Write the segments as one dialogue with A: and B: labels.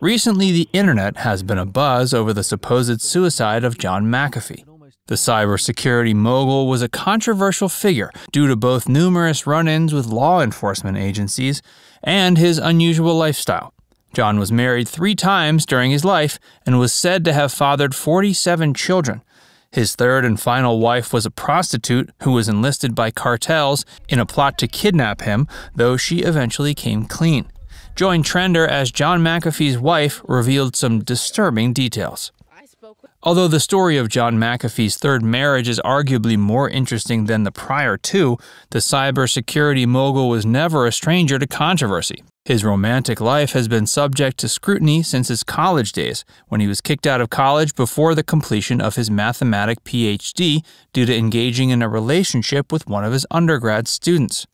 A: Recently, the internet has been abuzz over the supposed suicide of John McAfee. The cybersecurity mogul was a controversial figure due to both numerous run ins with law enforcement agencies and his unusual lifestyle. John was married three times during his life and was said to have fathered 47 children. His third and final wife was a prostitute who was enlisted by cartels in a plot to kidnap him, though she eventually came clean. Join Trender as John McAfee's wife revealed some disturbing details. Although the story of John McAfee's third marriage is arguably more interesting than the prior two, the cybersecurity mogul was never a stranger to controversy. His romantic life has been subject to scrutiny since his college days, when he was kicked out of college before the completion of his mathematic PhD due to engaging in a relationship with one of his undergrad students.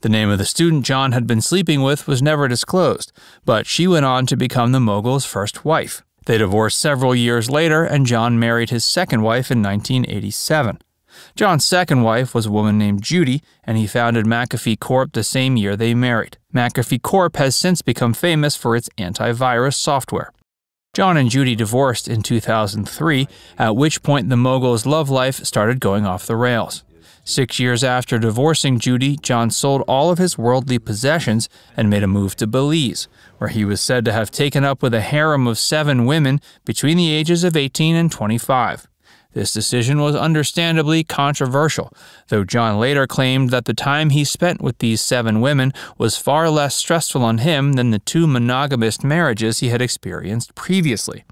A: The name of the student John had been sleeping with was never disclosed, but she went on to become the mogul's first wife. They divorced several years later, and John married his second wife in 1987. John's second wife was a woman named Judy, and he founded McAfee Corp the same year they married. McAfee Corp has since become famous for its antivirus software. John and Judy divorced in 2003, at which point the mogul's love life started going off the rails. Six years after divorcing Judy, John sold all of his worldly possessions and made a move to Belize, where he was said to have taken up with a harem of seven women between the ages of 18 and 25. This decision was understandably controversial, though John later claimed that the time he spent with these seven women was far less stressful on him than the two monogamous marriages he had experienced previously.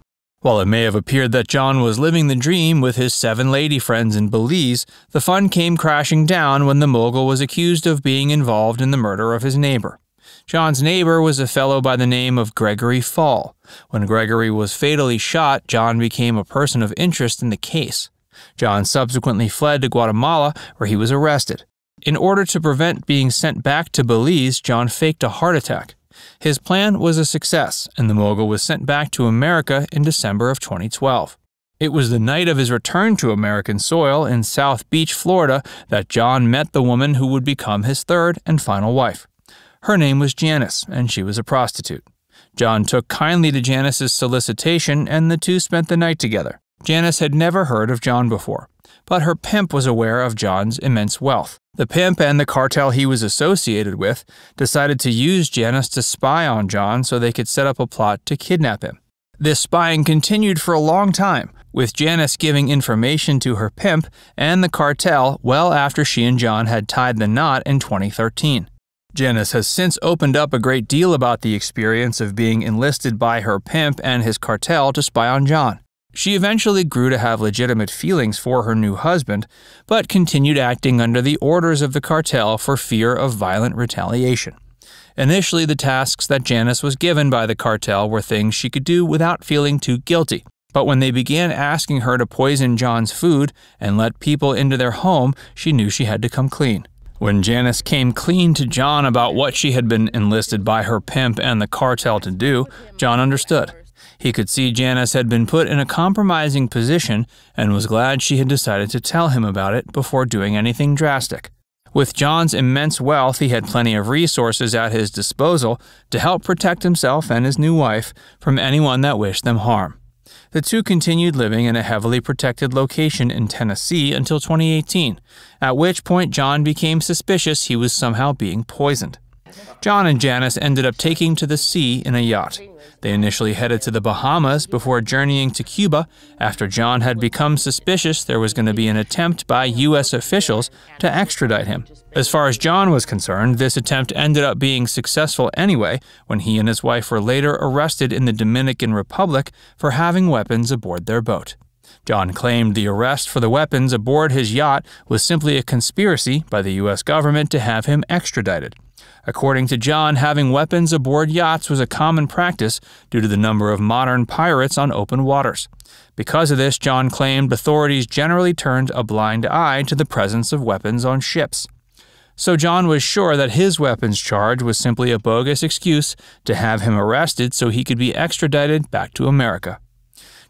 A: While it may have appeared that John was living the dream with his seven lady friends in Belize, the fun came crashing down when the mogul was accused of being involved in the murder of his neighbor. John's neighbor was a fellow by the name of Gregory Faull. When Gregory was fatally shot, John became a person of interest in the case. John subsequently fled to Guatemala, where he was arrested. In order to prevent being sent back to Belize, John faked a heart attack. His plan was a success, and the mogul was sent back to America in December of 2012. It was the night of his return to American soil in South Beach, Florida, that John met the woman who would become his third and final wife. Her name was Janice, and she was a prostitute. John took kindly to Janice's solicitation, and the two spent the night together. Janice had never heard of John before, but her pimp was aware of John's immense wealth. The pimp and the cartel he was associated with decided to use Janice to spy on John so they could set up a plot to kidnap him. This spying continued for a long time, with Janice giving information to her pimp and the cartel well after she and John had tied the knot in 2013. Janice has since opened up a great deal about the experience of being enlisted by her pimp and his cartel to spy on John. She eventually grew to have legitimate feelings for her new husband, but continued acting under the orders of the cartel for fear of violent retaliation. Initially, the tasks that Janice was given by the cartel were things she could do without feeling too guilty. But when they began asking her to poison John's food and let people into their home, she knew she had to come clean. When Janice came clean to John about what she had been enlisted by her pimp and the cartel to do, John understood. He could see Janice had been put in a compromising position and was glad she had decided to tell him about it before doing anything drastic. With John's immense wealth, he had plenty of resources at his disposal to help protect himself and his new wife from anyone that wished them harm. The two continued living in a heavily protected location in Tennessee until 2018, at which point John became suspicious he was somehow being poisoned. John and Janice ended up taking to the sea in a yacht. They initially headed to the Bahamas before journeying to Cuba after John had become suspicious there was going to be an attempt by U.S. officials to extradite him. As far as John was concerned, this attempt ended up being successful anyway when he and his wife were later arrested in the Dominican Republic for having weapons aboard their boat. John claimed the arrest for the weapons aboard his yacht was simply a conspiracy by the U.S. government to have him extradited. According to John, having weapons aboard yachts was a common practice due to the number of modern pirates on open waters. Because of this, John claimed authorities generally turned a blind eye to the presence of weapons on ships. So John was sure that his weapons charge was simply a bogus excuse to have him arrested so he could be extradited back to America.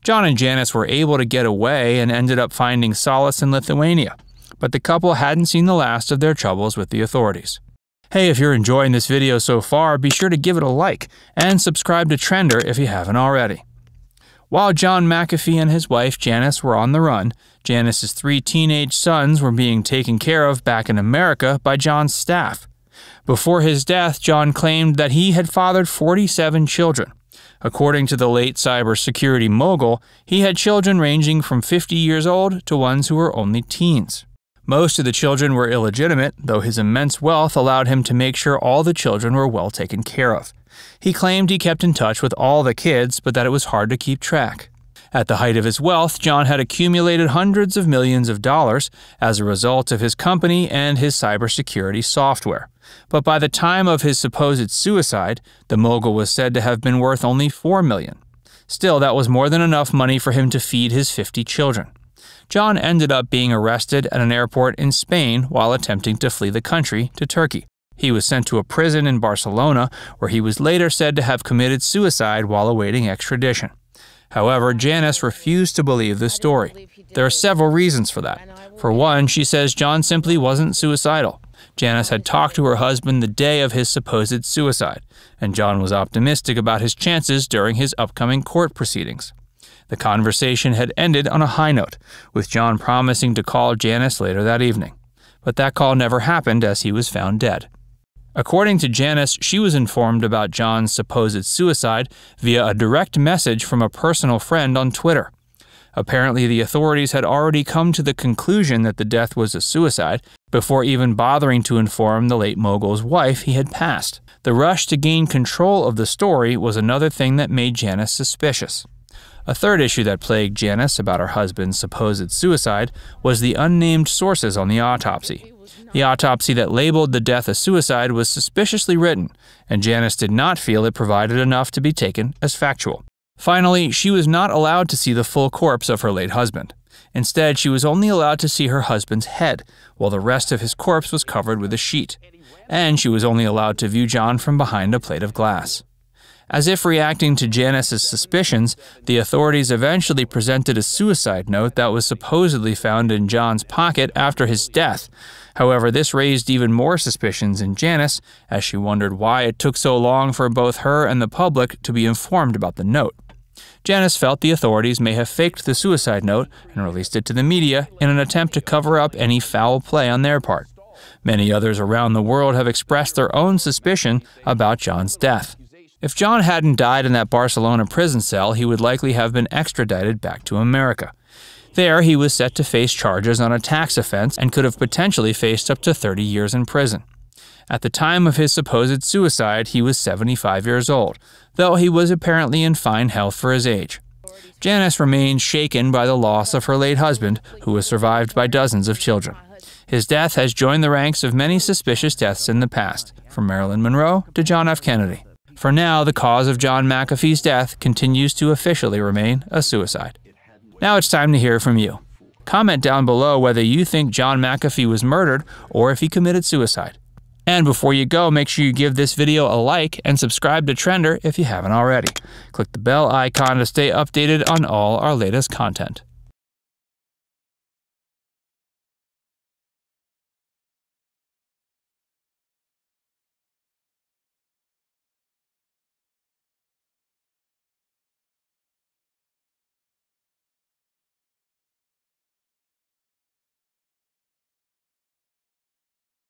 A: John and Janice were able to get away and ended up finding solace in Lithuania, but the couple hadn't seen the last of their troubles with the authorities. Hey, if you're enjoying this video so far, be sure to give it a like and subscribe to Trender if you haven't already. While John McAfee and his wife Janice were on the run, Janice's three teenage sons were being taken care of back in America by John's staff. Before his death, John claimed that he had fathered 47 children. According to the late cybersecurity mogul, he had children ranging from 50 years old to ones who were only teens. Most of the children were illegitimate, though his immense wealth allowed him to make sure all the children were well taken care of. He claimed he kept in touch with all the kids, but that it was hard to keep track. At the height of his wealth, John had accumulated hundreds of millions of dollars as a result of his company and his cybersecurity software. But by the time of his supposed suicide, the mogul was said to have been worth only 4 million. Still, that was more than enough money for him to feed his 50 children. John ended up being arrested at an airport in Spain while attempting to flee the country to Turkey. He was sent to a prison in Barcelona, where he was later said to have committed suicide while awaiting extradition. However, Janice refused to believe this story. There are several reasons for that. For one, she says John simply wasn't suicidal. Janice had talked to her husband the day of his supposed suicide, and John was optimistic about his chances during his upcoming court proceedings. The conversation had ended on a high note, with John promising to call Janice later that evening. But that call never happened as he was found dead. According to Janice, she was informed about John's supposed suicide via a direct message from a personal friend on Twitter. Apparently, the authorities had already come to the conclusion that the death was a suicide before even bothering to inform the late mogul's wife he had passed. The rush to gain control of the story was another thing that made Janice suspicious. A third issue that plagued Janice about her husband's supposed suicide was the unnamed sources on the autopsy. The autopsy that labeled the death a suicide was suspiciously written, and Janice did not feel it provided enough to be taken as factual. Finally, she was not allowed to see the full corpse of her late husband. Instead, she was only allowed to see her husband's head, while the rest of his corpse was covered with a sheet. And she was only allowed to view John from behind a plate of glass. As if reacting to Janice's suspicions, the authorities eventually presented a suicide note that was supposedly found in John's pocket after his death. However, this raised even more suspicions in Janice, as she wondered why it took so long for both her and the public to be informed about the note. Janice felt the authorities may have faked the suicide note and released it to the media in an attempt to cover up any foul play on their part. Many others around the world have expressed their own suspicion about John's death. If John hadn't died in that Barcelona prison cell, he would likely have been extradited back to America. There, he was set to face charges on a tax offense and could have potentially faced up to 30 years in prison. At the time of his supposed suicide, he was 75 years old, though he was apparently in fine health for his age. Janice remained shaken by the loss of her late husband, who was survived by dozens of children. His death has joined the ranks of many suspicious deaths in the past, from Marilyn Monroe to John F. Kennedy. For now, the cause of John McAfee's death continues to officially remain a suicide. Now it's time to hear from you. Comment down below whether you think John McAfee was murdered or if he committed suicide. And before you go, make sure you give this video a like and subscribe to Trender if you haven't already. Click the bell icon to stay updated on all our latest content.